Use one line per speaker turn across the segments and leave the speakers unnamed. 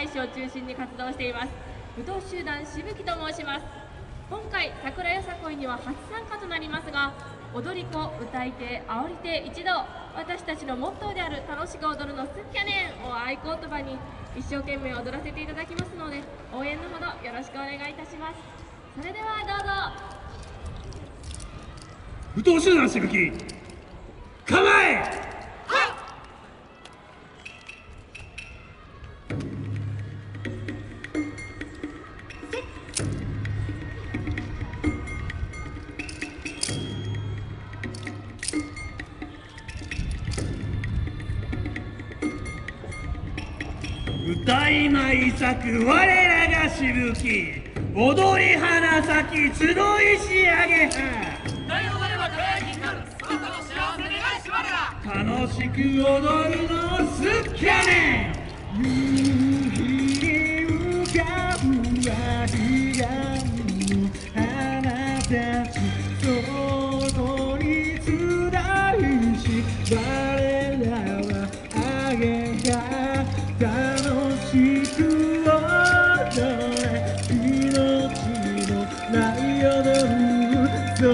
堺市を中心に活動しています。舞踏集団しぶきと申します。今回桜よさこいには初参加となりますが踊り子歌い手煽り手一同私たちのモットーである楽しく踊るのすっきゃねんを合言葉に一生懸命踊らせていただきますので応援のほどよろしくお願いいたします。それでは
どうぞ。舞踏集団しぶき構え歌い舞作我らがしぶき踊り花咲き集い仕上げは
歌い踊れば輝き光るそなた。の幸せ願いし我ら
楽しく踊るのすっきゃね夕日に浮かぶは日がる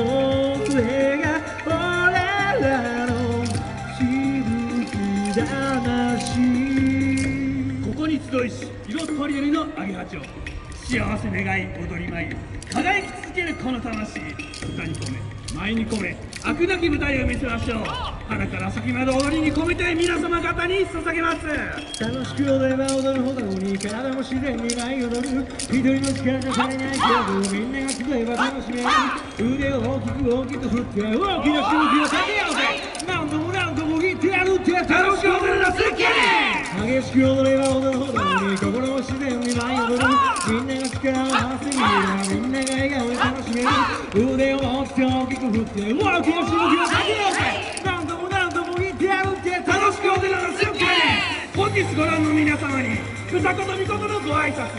それが俺らのしぶき魂ここに集いし色とりどりのアゲハチョ。ウ幸せ願い踊り舞い。輝き続けるこの魂。歌に込め舞に込め飽くなき舞台を見せましょう。花から先まで踊りに込めて皆様方に捧げます。楽しく踊れば踊るほどに体も自然に舞い踊る一人の力じゃ足りないけどみんなが集えば楽しめる腕を大きく大きく振って大きなしぶきをかけようぜ何度も何度も言ってやるって楽しく踊るの好きやね激しく踊れば踊るほどに心も自然に舞い踊るみんなが力を合わせにみんなが笑顔で楽しめる腕を大きく大きく振って大きなしぶきをかけようぜ何度も何度も言ってやるって楽しく踊るの好きやね本日ご覧の皆様に二言三言のご挨拶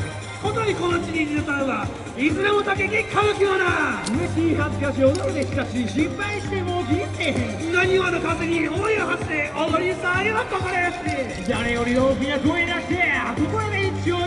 ことにこの地にいる歌うはいずれも竹木歌舞伎はな
嬉しい恥ずかしい踊るでしかし心配しても聞いてへん
何話の風に思いを馳せて踊りさえは心よし
誰より大きな声出してここで一応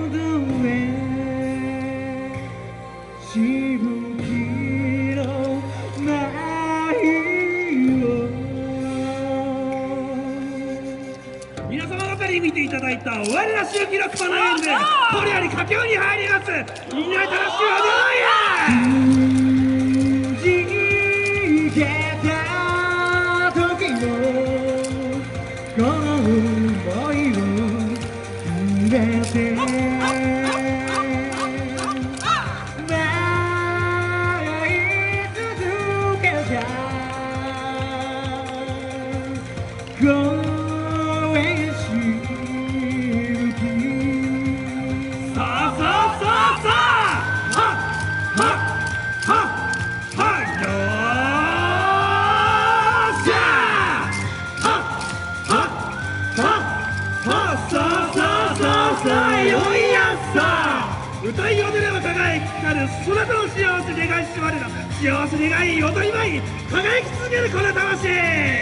っ
ただいた我ら周期の熊の演舞これより佳境に入ります。みんな楽しく踊ろうや
じけた時のこの想いを。決めて。
さあよいやさ歌い踊れば輝きかるそなたの幸せ願いしわれる幸せ願い踊り舞い輝き続けるこの魂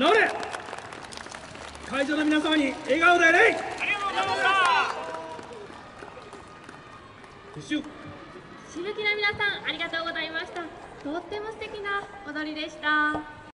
治れ。会場の皆様に笑顔で礼。
ありがとうございました。
撤収
しぶきの皆さんありがとうございました。とっても素敵な踊りでした